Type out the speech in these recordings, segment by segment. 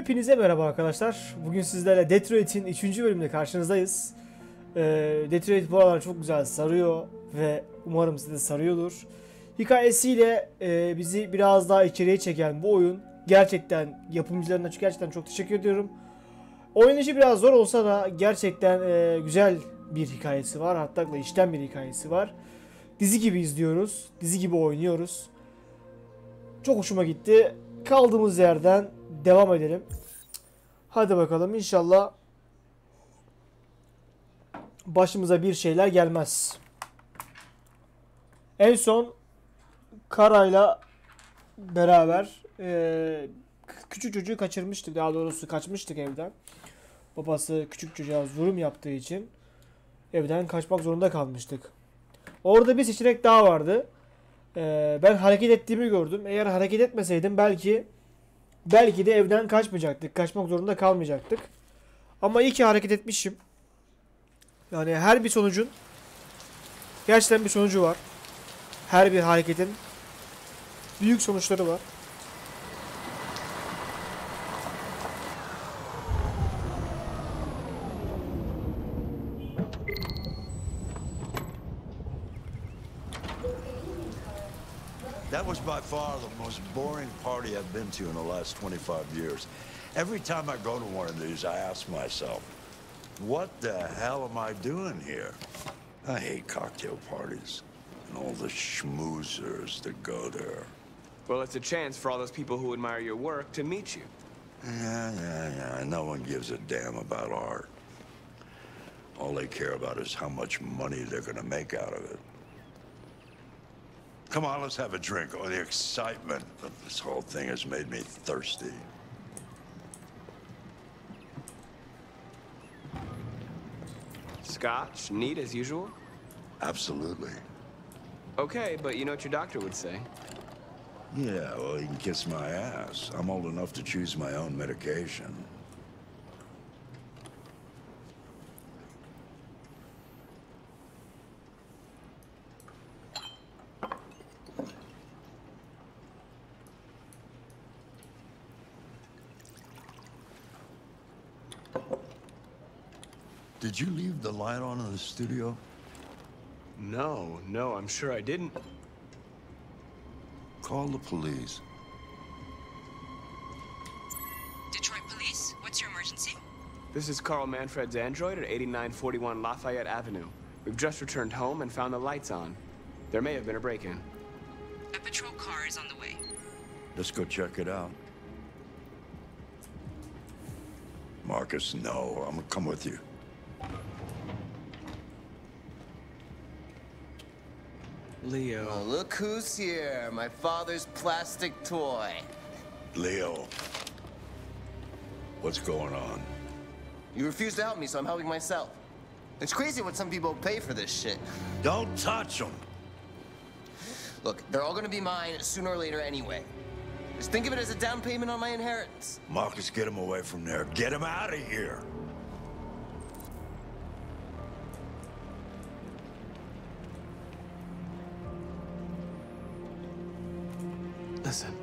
Hepinize merhaba arkadaşlar. Bugün sizlerle Detroit'in 3. bölümünde karşınızdayız. Ee, Detroit bu aralar çok güzel sarıyor ve umarım sizi de sarıyordur. Hikayesiyle e, bizi biraz daha içeriye çeken bu oyun gerçekten yapımcılarına gerçekten çok teşekkür ediyorum. Oynayışı biraz zor olsa da gerçekten e, güzel bir hikayesi var. Hatta işten bir hikayesi var. Dizi gibi izliyoruz. Dizi gibi oynuyoruz. Çok hoşuma gitti. Kaldığımız yerden devam edelim. Hadi bakalım inşallah başımıza bir şeyler gelmez. En son Kara'yla beraber e, küçük çocuğu kaçırmıştık. Daha doğrusu kaçmıştık evden. Babası küçük çocuğa zulüm yaptığı için evden kaçmak zorunda kalmıştık. Orada bir seçenek daha vardı. E, ben hareket ettiğimi gördüm. Eğer hareket etmeseydim belki belki de evden kaçmayacaktık. Kaçmak zorunda kalmayacaktık. Ama iyi ki hareket etmişim. Yani her bir sonucun gerçekten bir sonucu var. Her bir hareketin büyük sonuçları var. That was by far the most boring party I've been to in the last 25 years. Every time I go to one of these, I ask myself, what the hell am I doing here? I hate cocktail parties and all the schmoozers that go there. Well, it's a chance for all those people who admire your work to meet you. Yeah, yeah, yeah. No one gives a damn about art. All they care about is how much money they're gonna make out of it. Come on, let's have a drink. Oh, the excitement of this whole thing has made me thirsty. Scotch, neat as usual? Absolutely. Okay, but you know what your doctor would say. Yeah, well, he can kiss my ass. I'm old enough to choose my own medication. Did you leave the light on in the studio? No, no, I'm sure I didn't. Call the police. Detroit Police, what's your emergency? This is Carl Manfred's android at 8941 Lafayette Avenue. We've just returned home and found the lights on. There may have been a break-in. A patrol car is on the way. Let's go check it out. Marcus, no. I'm gonna come with you. Leo. Oh, look who's here. My father's plastic toy. Leo. What's going on? You refuse to help me, so I'm helping myself. It's crazy what some people pay for this shit. Don't touch them. Look, they're all gonna be mine sooner or later anyway. Just think of it as a down payment on my inheritance. Marcus, get him away from there. Get him out of here. Listen,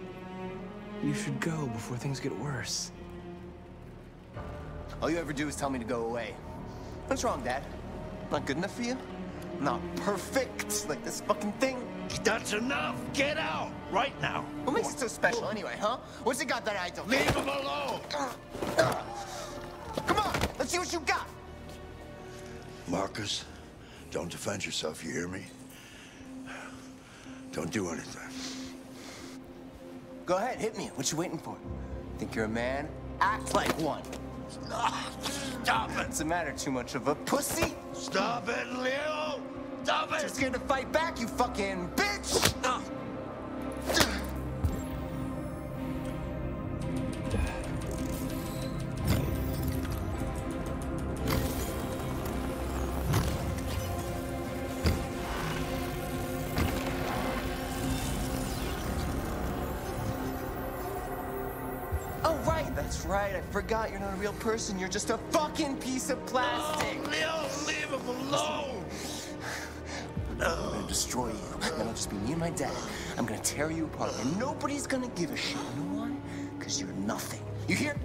you should go before things get worse. All you ever do is tell me to go away. What's wrong, Dad? Not good enough for you? Not perfect, like this fucking thing? That's enough. Get out right now. What makes it so special anyway, huh? What's it got that I don't? Leave him alone. Come on, let's see what you got. Marcus, don't defend yourself. You hear me? Don't do anything. Go ahead, hit me. What you waiting for? Think you're a man? Act like one. Ah, stop it. What's the matter? Too much of a pussy? Stop it, Leo. Stop it! Just to fight back, you fucking bitch! Ah. Forgot you're not a real person. You're just a fucking piece of plastic. Leo, leave him alone. I'm gonna destroy you. Then it'll just be me and my dad. I'm gonna tear you apart, and nobody's gonna give a shit. You know why? Because you're nothing. You hear?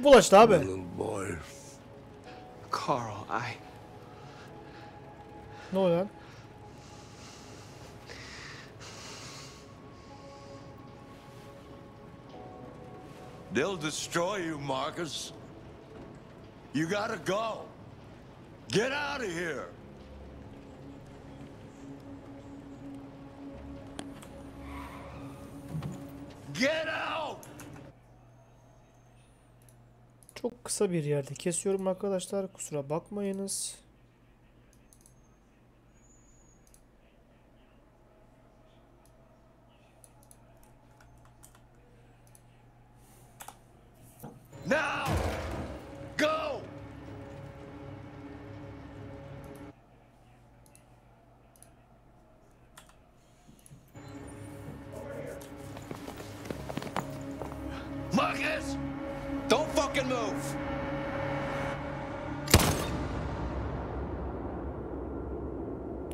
Çok bulaştı abi. little boy. Carl, I. Ne oluyor lan? They'll destroy you, Marcus. You gotta go. Get out of here. Get out! Çok kısa bir yerde kesiyorum arkadaşlar. Kusura bakmayınız.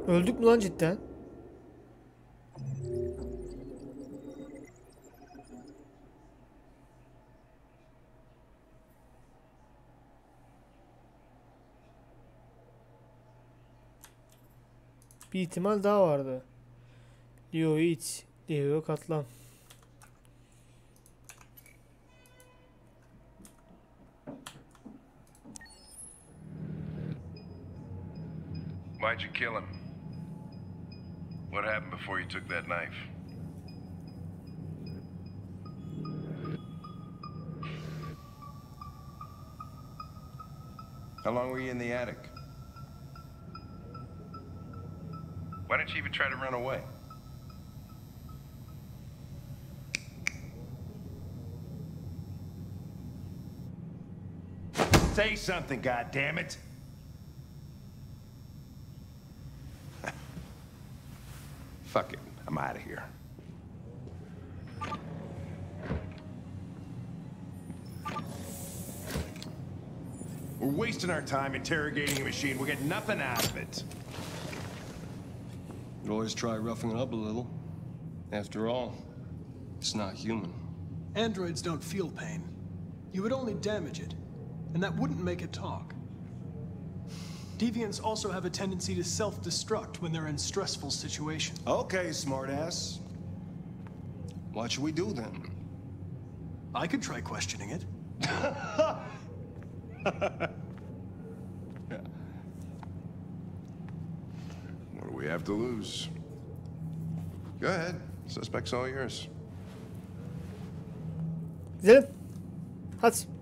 Öldük mü lan cidden? Bir ihtimal daha vardı. Leo'yu it. Leo'ya katlan. Why'd you kill him? What happened before you took that knife? How long were you in the attic? Why didn't you even try to run away? Say something, goddammit! Fuck it. I'm out of here. We're wasting our time interrogating a machine. We'll get nothing out of it. You always try roughing it up a little. After all, it's not human. Androids don't feel pain. You would only damage it, and that wouldn't make it talk. Deviants also have a tendency to self-destruct when they're in stressful situations. Okay, smartass. What should we do then? I could try questioning it. What do we have to lose? Go ahead. Suspect's all yours. Gidelim. Hadi.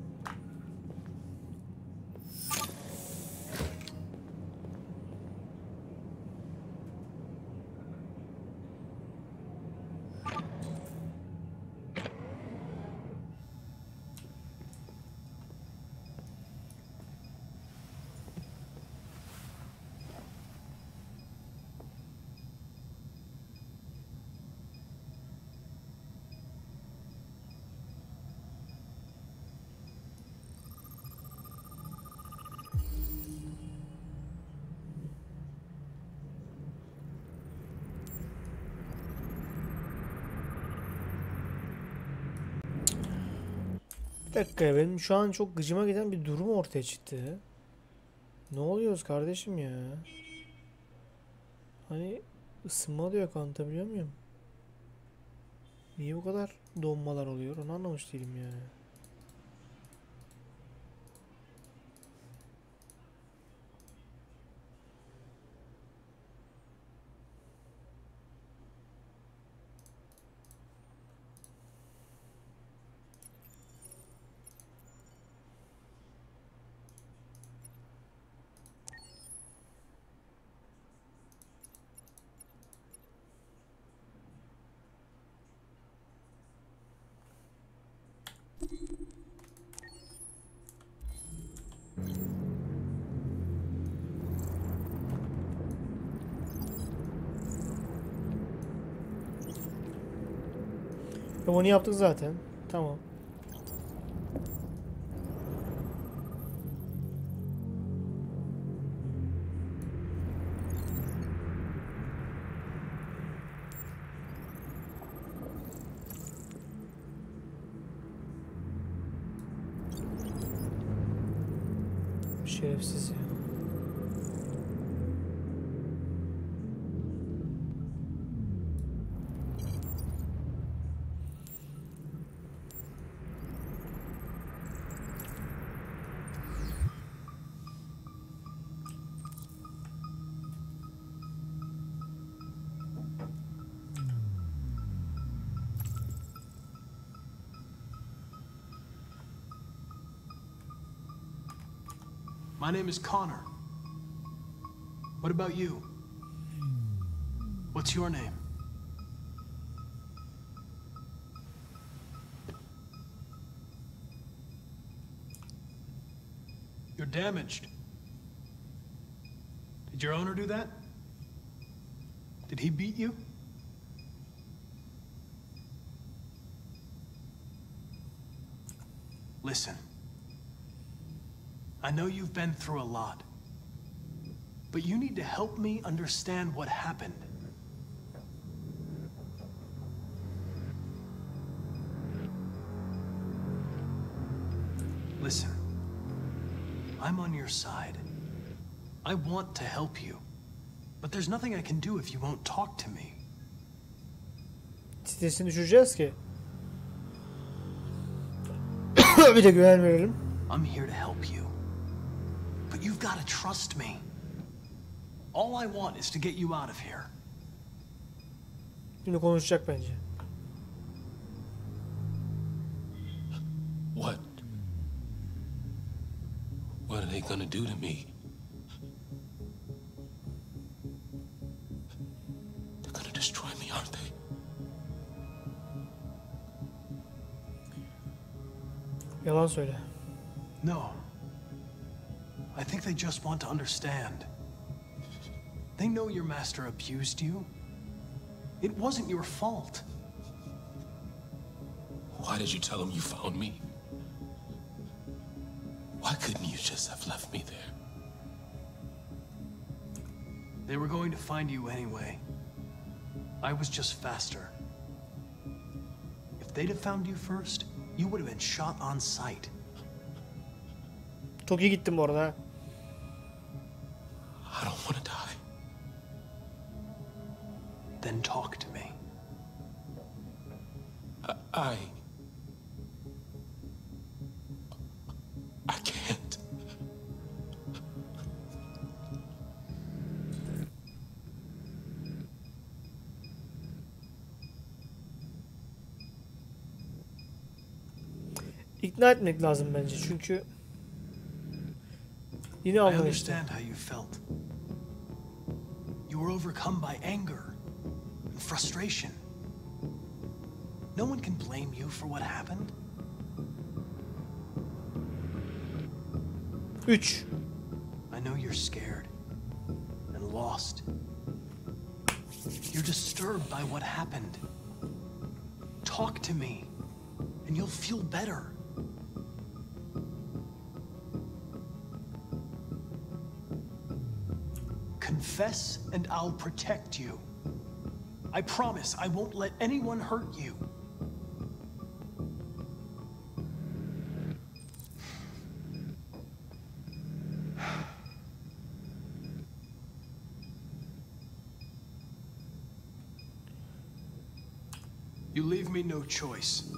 Bir dakika ya benim şu an çok gıcıma giden bir durum ortaya çıktı. Ne oluyoruz kardeşim ya? Hani ısınma oluyor anlatabiliyor muyum? Niye bu kadar donmalar oluyor onu anlamış değilim ya. Onu yaptık zaten. Tamam. My name is Connor. What about you? What's your name? You're damaged. Did your owner do that? Did he beat you? Listen. I know you've been through a lot. But you need to help me understand what happened. Listen. I'm on your side. I want to help you. But there's nothing I can do if you won't talk to me. Sitesini düşüreceğiz ki. bir de güven verelim. I'm here to help you. But you've got to trust me. All I want is to get you out of here. Şimdi konuşacak bence. What? What are they gonna do to me? They're gonna destroy me, aren't they? Yalan söyle. No. I think they just want to understand. They know your master abused you. It wasn't your fault. Why did you tell them you found me? Why couldn't you just have left me there? They were going to find you anyway. I was just faster. If they'd have found you first, you would have been shot on sight. Çok iyi gittim bu arada. Ha. I don't want to die. Then talk to me. I. I can't. İkna etmek lazım bence çünkü yine I aldın işte. understand how you felt. Were overcome by anger and frustration. No one can blame you for what happened. 3. I know you're scared and lost. You're disturbed by what happened. Talk to me, and you'll feel better. Confess, and I'll protect you. I promise I won't let anyone hurt you. You leave me no choice.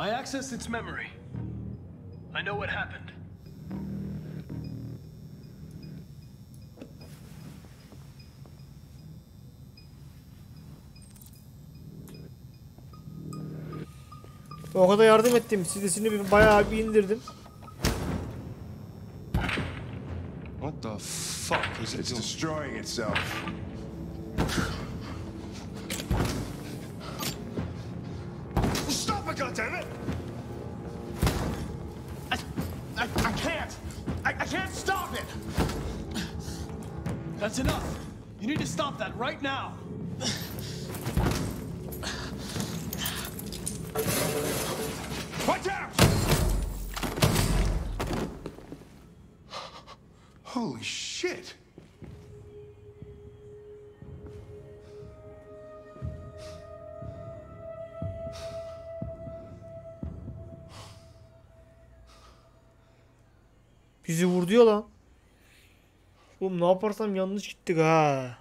I accessed its memory. I know what happened. O kadar yardım ettim. Sitesini bir bayağı bir indirdim. What the fuck is it It's destroying itself. Oğlum ne yaparsam yanlış gittik ha.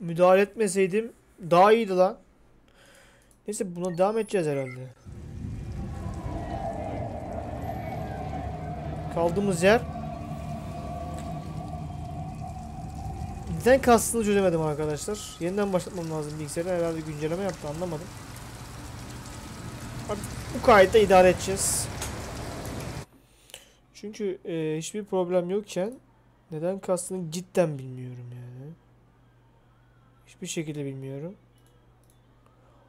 Müdahale etmeseydim daha iyiydi lan. Neyse buna devam edeceğiz herhalde. Kaldığımız yer. Neden kastını çözemedim arkadaşlar. Yeniden başlatmam lazım bilgisayarı. Herhalde güncelleme yaptı anlamadım. Abi, bu kayıtta idare edeceğiz. Çünkü e, hiçbir problem yokken neden kastını cidden bilmiyorum yani. Hiçbir şekilde bilmiyorum.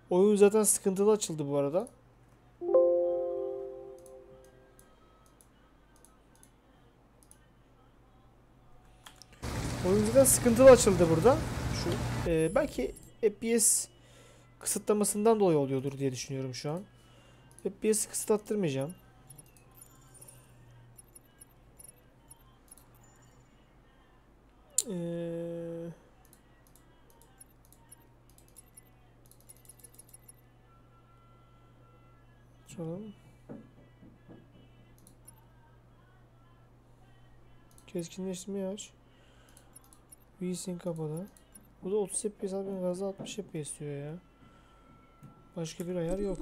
Oyun zaten sıkıntılı açıldı bu arada. Zaten sıkıntılı açıldı burada. Şu e, belki FPS kısıtlamasından dolayı oluyordur diye düşünüyorum şu an. FPS kısıtlattırmayacağım. Eee Açalım. Keskinleştirmeyi aç. VSync kapalı. Bu da 30 FPS abi ben gazda 60 FPS diyor ya. Başka bir ayar yok.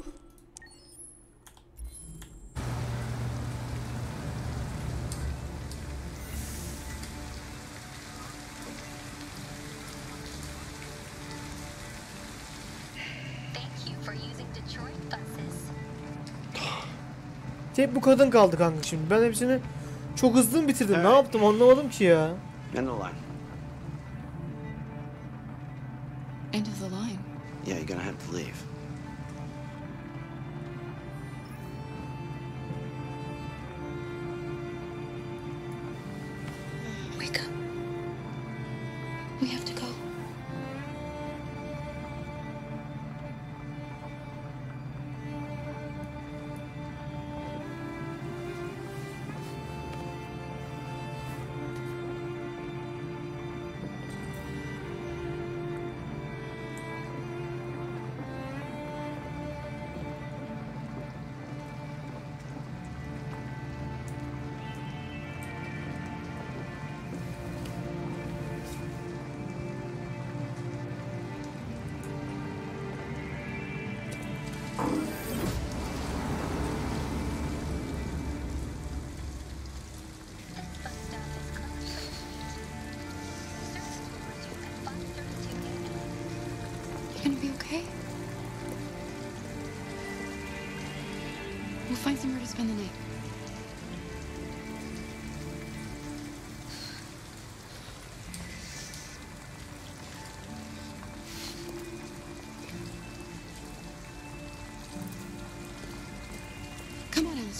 Thank you for using Detroit buses. Tek bu kadın kaldı kanka şimdi. Ben hepsini çok hızlı mı bitirdim? Ne Evet. yaptım anlamadım ki ya. End of End of the line. Yeah, you're gonna have to leave.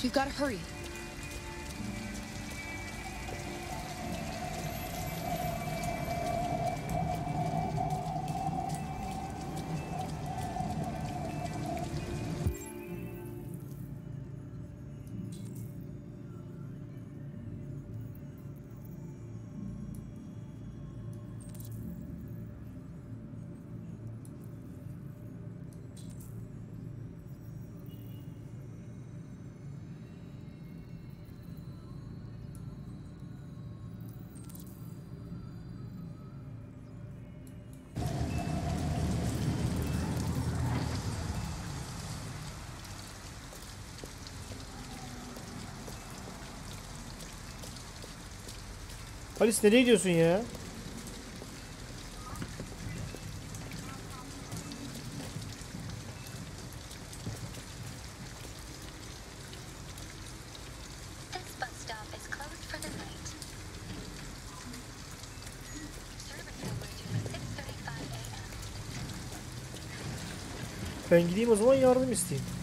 we've got to hurry. Resume at 6:35 a.m. Ben gideyim o zaman yardım isteyeyim.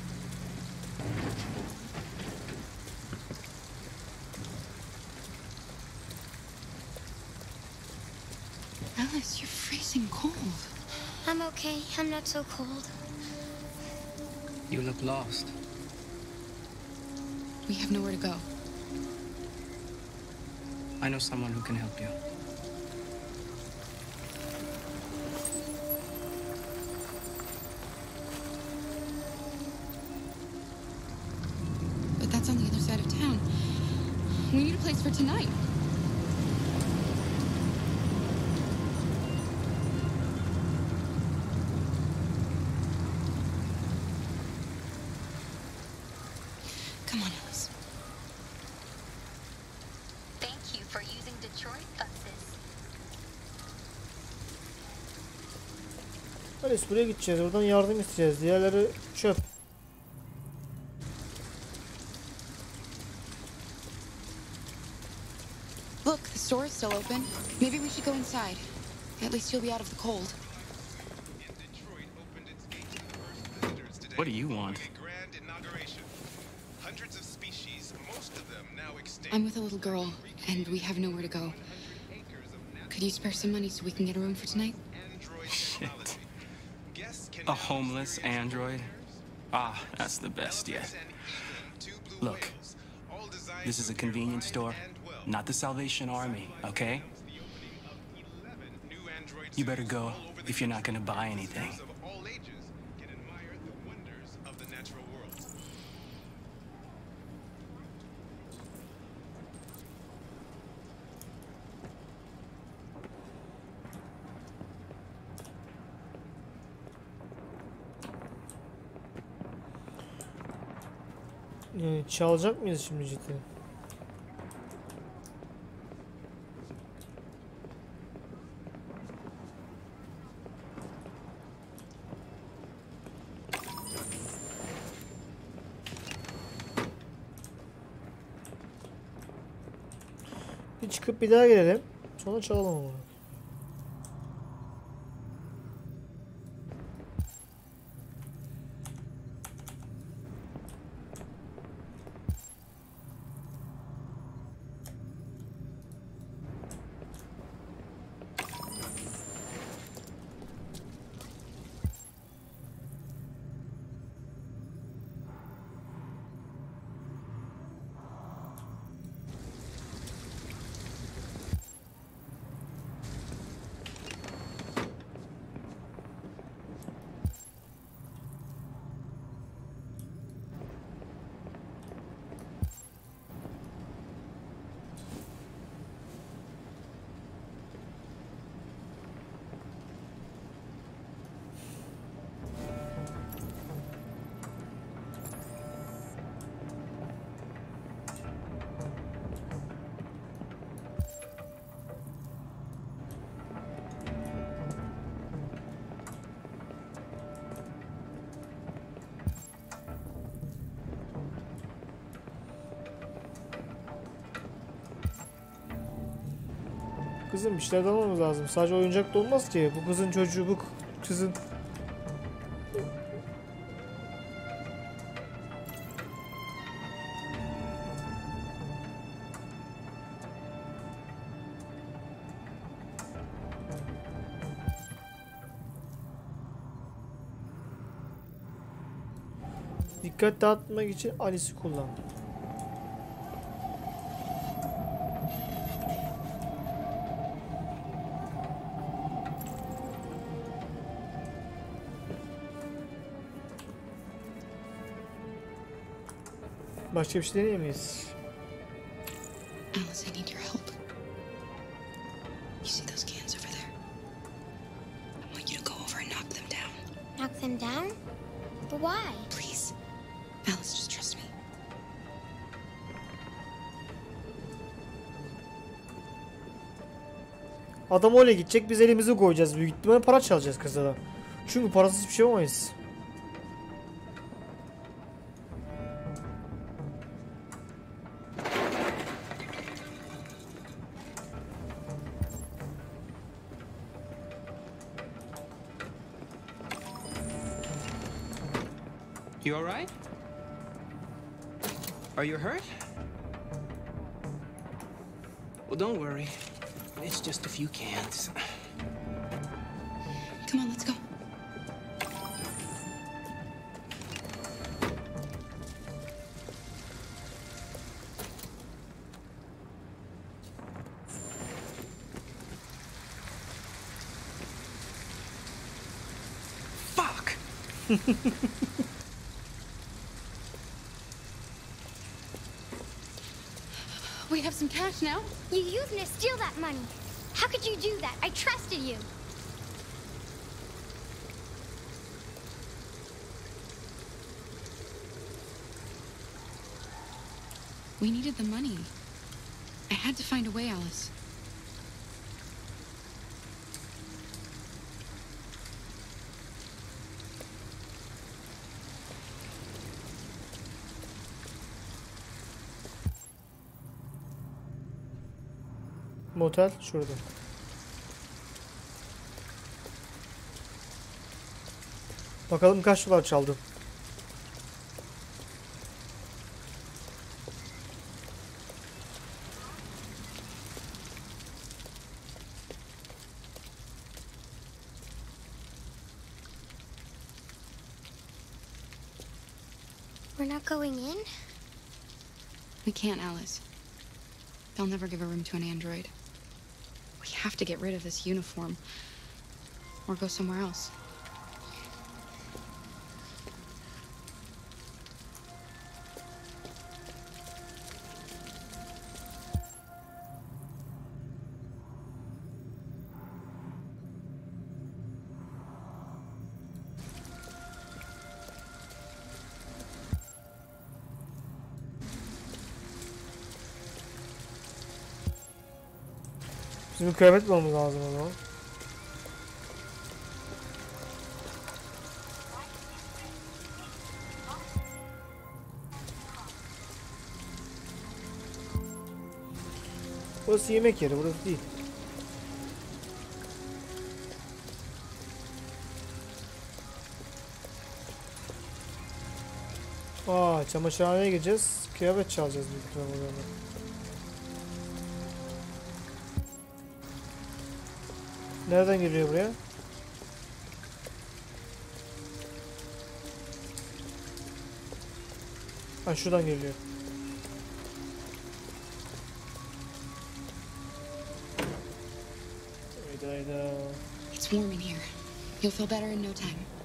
Okay. I'm not so cold. You look lost. We have nowhere to go. I know someone who can help you. But that's on the other side of town. We need a place for tonight. Come on, Alice. Thank you for using Detroit buses. Alice buraya gideceğiz. Oradan yardım isteyeceğiz. Diğerleri çöp. Look, the store is still open. Maybe we should go inside. At least you'll be out of the cold. What do you want? Hundreds of species, most of them now extinct. I'm with a little girl, and we have nowhere to go. Could you spare some money so we can get a room for tonight? Shit. A homeless android? Ah, that's the best yet. Look, this is a convenience store, not the Salvation Army, okay? You better go if you're not gonna buy anything. Yani çalacak mıyız şimdi cidden? Bir çıkıp bir daha gelelim. Sonra çalalım ama. Kızım bir şeyler almamız lazım. Sadece oyuncak da olmaz ki. Bu kızın çocuğu bu kızın Dikkat dağıtmak için Alice'i kullan. Başka bir şey deneyemeyiz. Alice, I need your help. You see those cans over there? I want you to go over and knock them down. Knock them down? But why? Please. Alice, just trust me. Adam öyle gidecek biz elimizi koyacağız büyük ihtimalle para çalacağız kızlara. Çünkü parasız bir şey olmayız. Are you hurt? Well, don't worry. It's just a few cans. Come on, let's go. Fuck! We have some cash now. You used me to steal that money. How could you do that? I trusted you. We needed the money. I had to find a way, Alice. Motel şurada. Bakalım kaç dolar çaldım. We're not going in? We can't, Alice. They'll never give a room to an android. Have to get rid of this uniform. Or go somewhere else. Bizim kıyafet bulmamız lazım o zaman. Burası yemek yeri, burası değil. Aa, çamaşırhaneye gideceğiz. Kıyafet çalacağız büyük ihtimalle Nereden geliyor buraya? Ha şuradan geliyor. Hayda hayda. It's warm in here. You'll feel better in no time.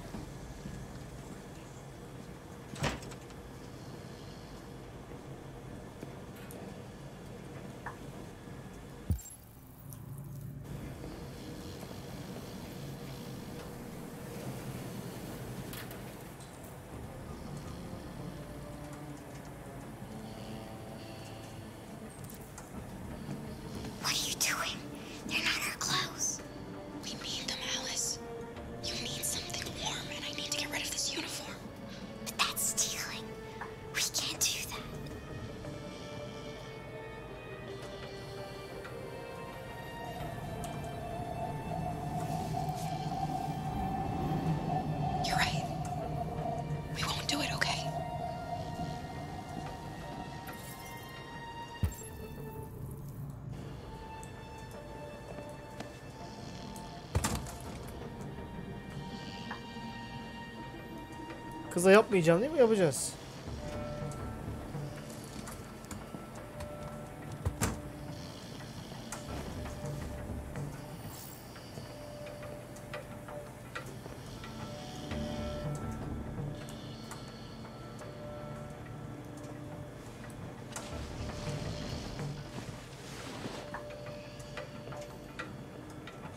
Kıza yapmayacağım değil mi? Yapacağız.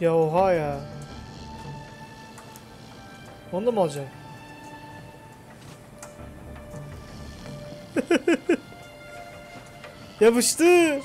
Ya oha ya. Onu da mı alacaksın? Yapıştır.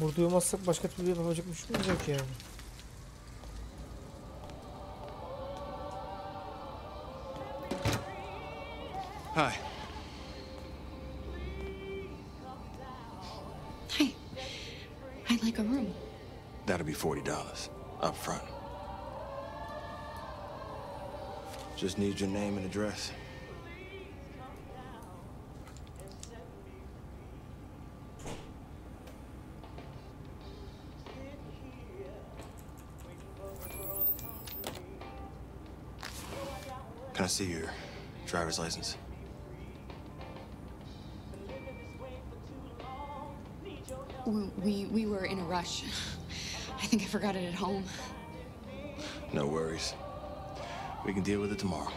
Burada uyumazsak başka türlü yapabilecek bir şeyimiz yok yani. Hi. Hey, I'd like a room. That'll be $40 up front. Just need your name and address. See your driver's license? We, we, we were in a rush. I think I forgot it at home. No worries. We can deal with it tomorrow.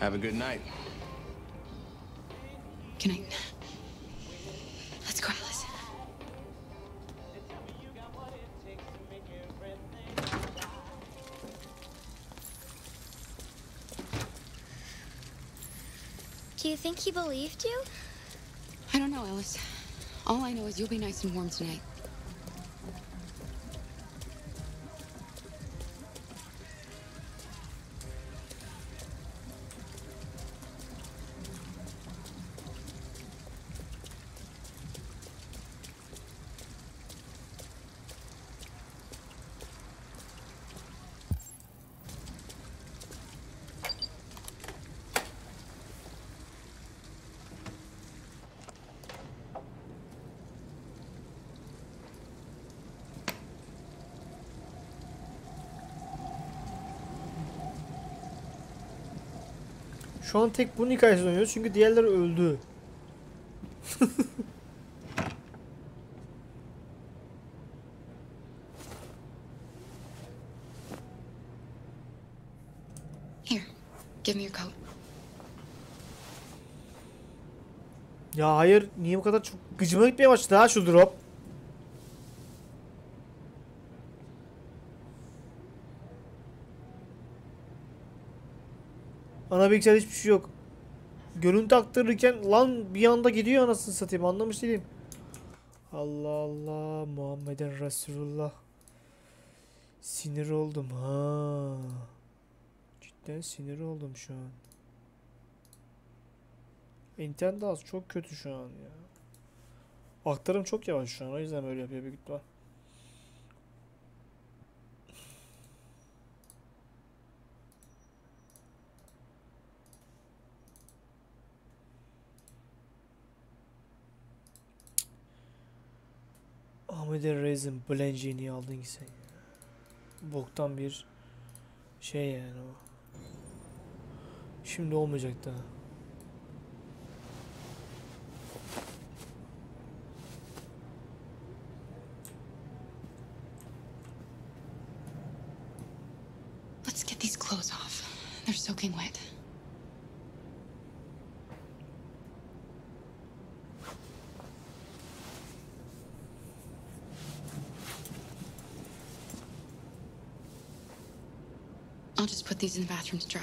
Have a good night. Good night. Do you think he believed you? I don't know, Alice. All I know is you'll be nice and warm tonight. Şu an tek bunun hikayesini oynuyoruz çünkü diğerleri öldü. Here, give me your coat. Ya hayır niye bu kadar çok gıcıma gitmeye başladı ha şu drop. Bilgisayar hiçbir şey yok. Görüntü aktarırken lan bir anda gidiyor anasını satayım anlamış değilim. Allah Allah Muhammeden Resulullah. Sinir oldum ha. Cidden sinir oldum şu an. İnternet az çok kötü şu an ya. Aktarım çok yavaş şu an o yüzden böyle yapıyor büyük ihtimal. Ahmet'e Reis'in Blanche'yi niye aldın ki sen? Boktan bir şey yani o. Şimdi olmayacak daha. İn the bathroom to dry.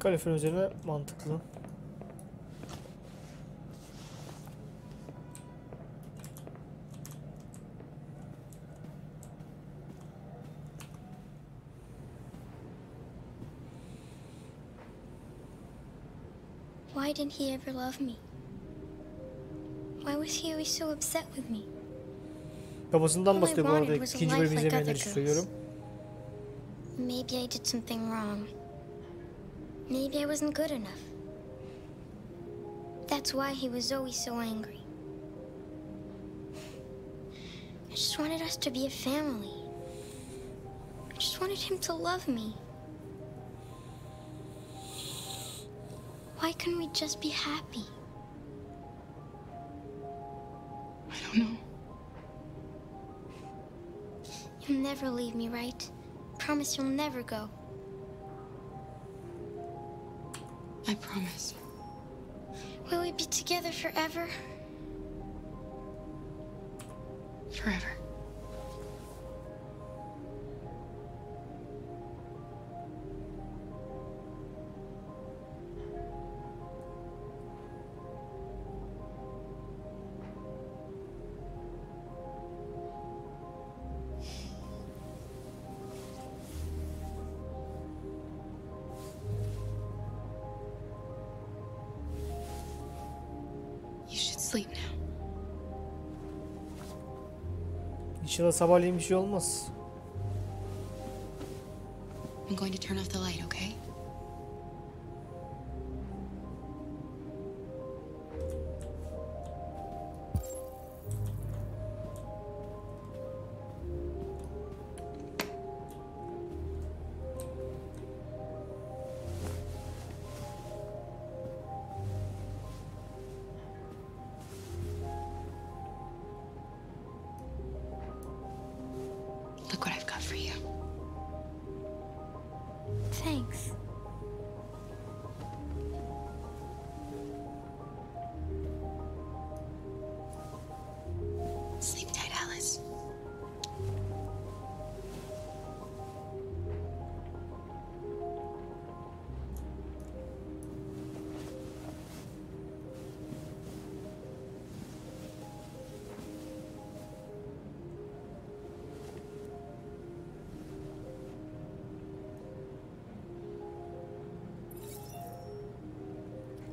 Kalifer üzerine mantıklı. Didn't he ever love me? Why was he always so upset with me? Babasından bahsediyor bu arada. wanted was a İkinci like izlemeyenler için söylüyorum. Maybe I did something wrong. Maybe I wasn't good enough. That's why he was always so angry. I just wanted us to be a family. I just wanted him to love me. Why couldn't we just be happy? I don't know. You'll never leave me, right? Promise you'll never go. I promise. Will we be together forever? Forever. İnşallah sabahleyin bir şey olmaz. I'm going to turn off the light, okay? Look what I've got for you. Thanks.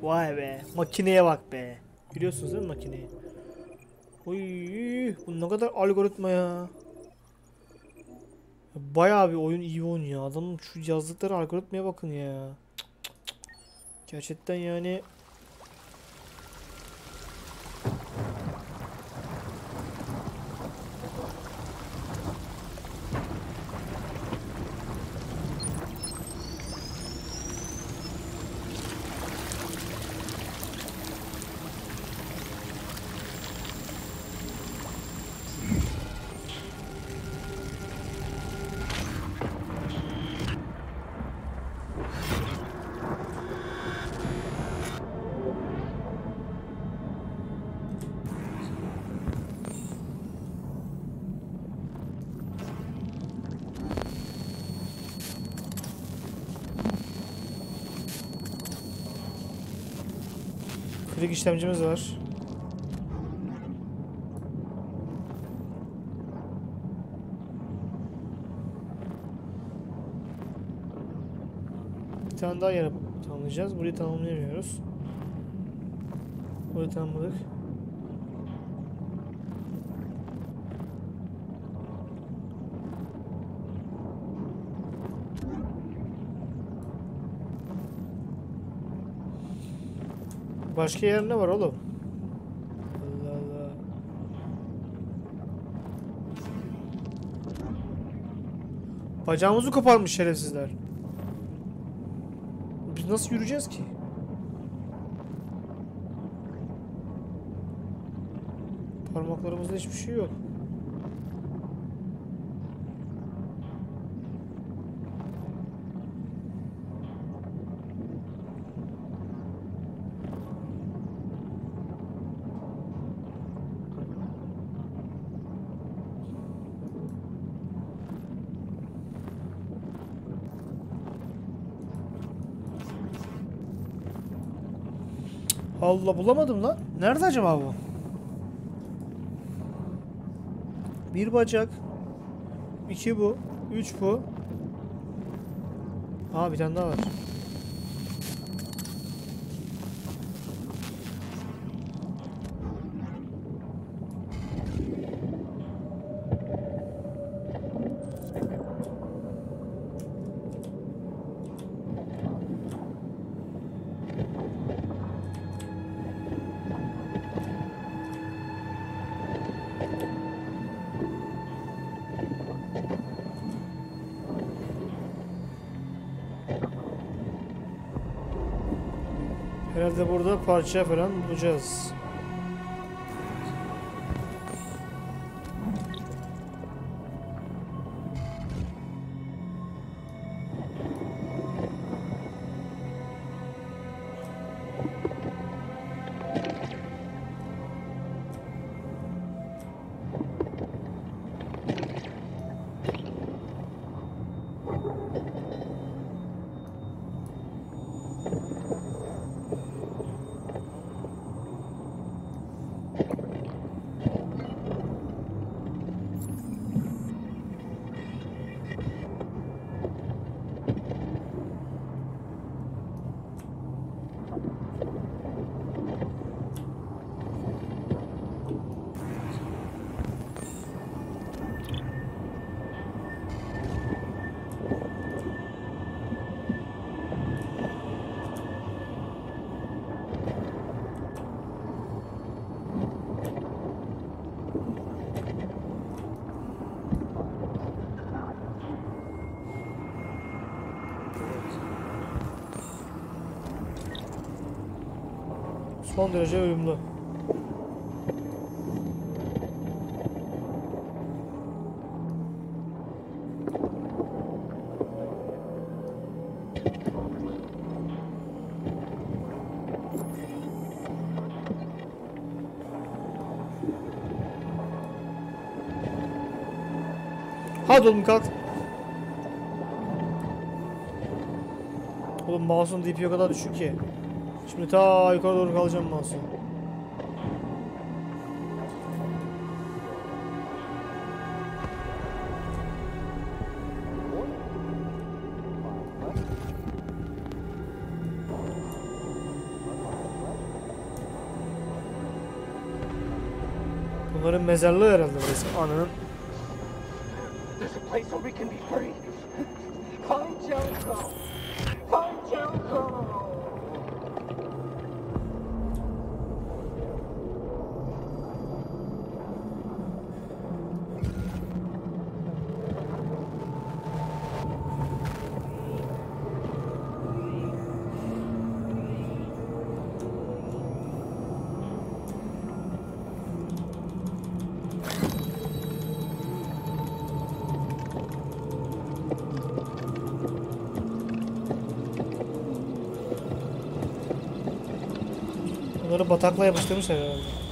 Vay be. Makineye bak be. Biliyorsunuz değil mi makineyi? Uy, bu ne kadar algoritma ya. Bayağı bir oyun iyi oyun ya. Adamın şu yazdıkları algoritmaya bakın ya. Gerçekten yani kırık işlemcimiz var. Bir tane daha yer tamamlayacağız. Burayı tamamlayamıyoruz. Burayı tamamladık. Başka yer ne var oğlum? Allah Allah. Bacağımızı koparmış şerefsizler. Biz nasıl yürüyeceğiz ki? Parmaklarımızda hiçbir şey yok. Allah bulamadım lan. Nerede acaba bu? Bir bacak. iki bu. Üç bu. Aa bir tane daha var. Herhalde burada parça falan bulacağız. Son derece uyumlu. Hadi oğlum kalk. Oğlum mouse'un DPI o kadar düşük ki. Şimdi ta yukarı doğru kalacağım mouse'u. Bunların mezarlığı herhalde burası. Ananın. There's a place where we can be free. Find Jericho. Batakla yapıştırmışlar herhalde.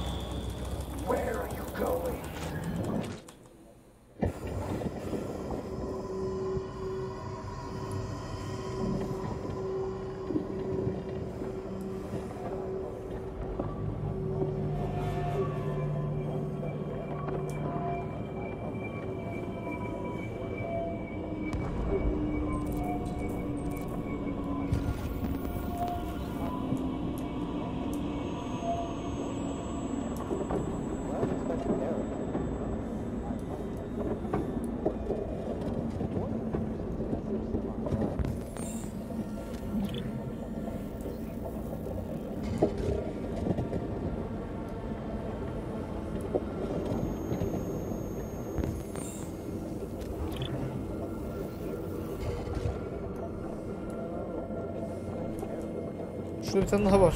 Şurada bir tane daha var.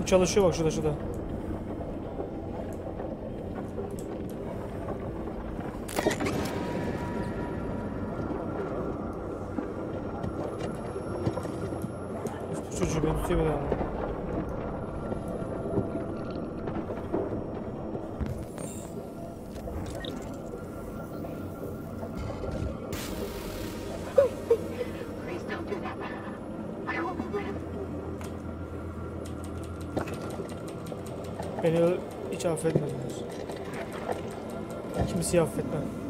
Bu çalışıyor bak şurada şurada. Hiç affetmediler. Kimseyi affetmem.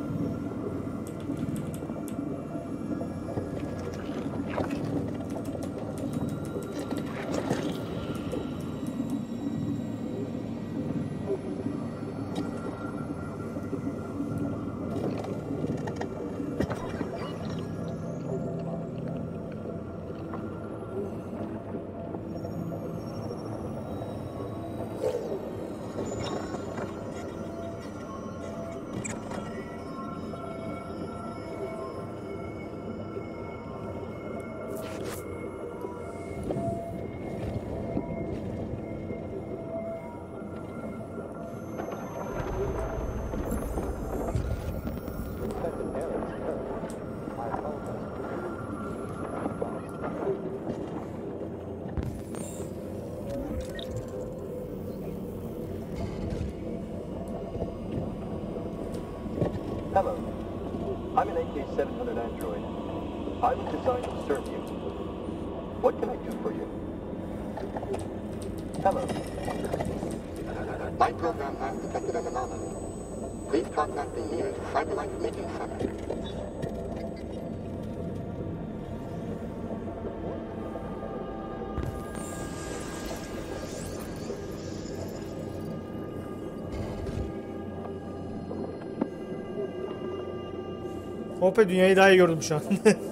Hoppe dünyayı daha iyi gördüm şu an.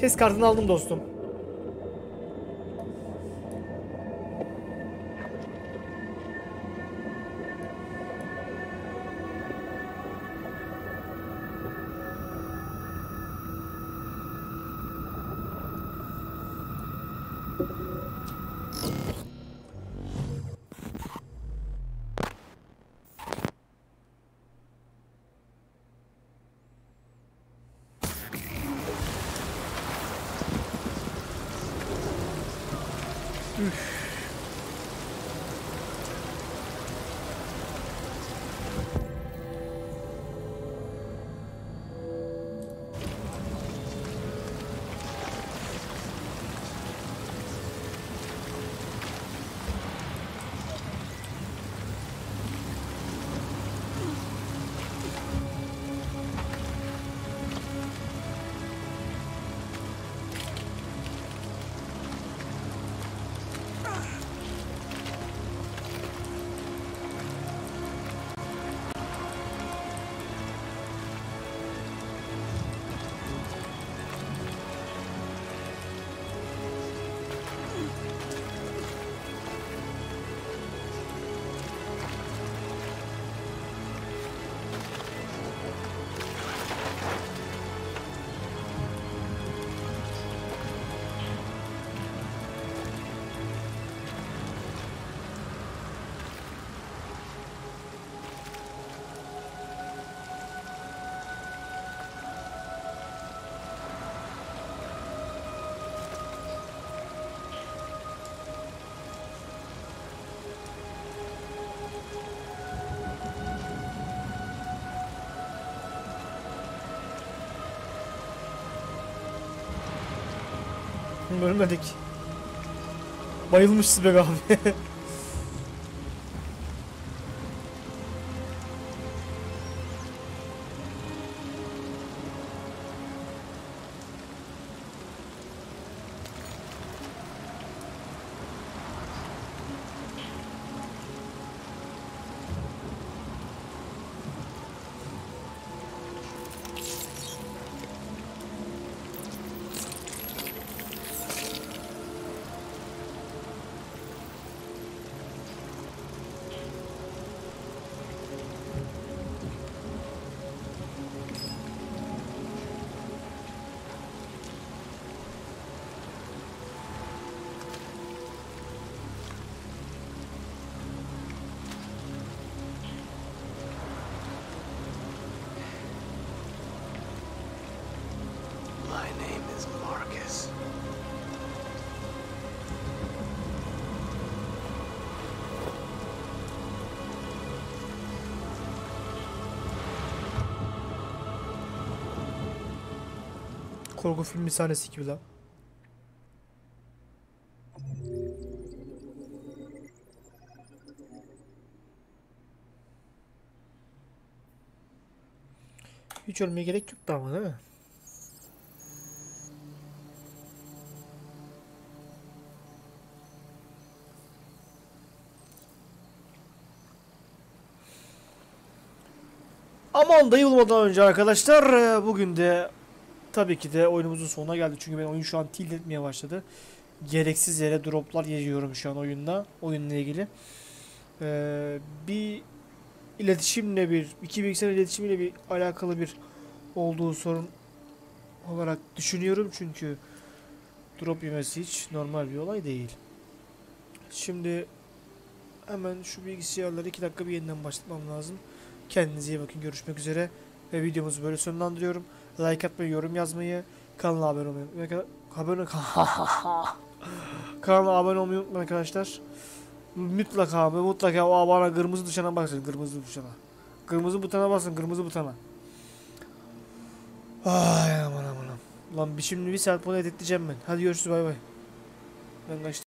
Ses kartını aldım dostum. Ölmedik. Bayılmışız be abi. Korku filmi sahnesi gibi lan. Hiç ölmeye gerek yoktu ama değil mi? Aman da yılmadan önce arkadaşlar e, bugün de tabii ki de oyunumuzun sonuna geldik çünkü ben oyun şu an tilt etmeye başladı. gereksiz yere droplar yiyorum şu an oyunda. Oyunla ilgili. Ee, bir iletişimle bir, iki bilgisayar iletişimiyle bir alakalı bir olduğu sorun olarak düşünüyorum çünkü drop yemesi hiç normal bir olay değil. Şimdi hemen şu bilgisayarları 2 dakika bir yeniden başlatmam lazım. Kendinize iyi bakın. Görüşmek üzere. Ve videomuzu böyle sonlandırıyorum. Like atmayı, yorum yazmayı, kanala abone olmayı. Abone kanala abone olmayı unutmayın arkadaşlar. Mutlaka ve mutlaka o abone kırmızı tuşuna basın. Kırmızı tuşuna. Kırmızı butona basın. Kırmızı butona. Ay aman. aman. Lan bir şimdi bir saat bunu editleyeceğim ben. Hadi görüşürüz bay bay. Ben kaçtım.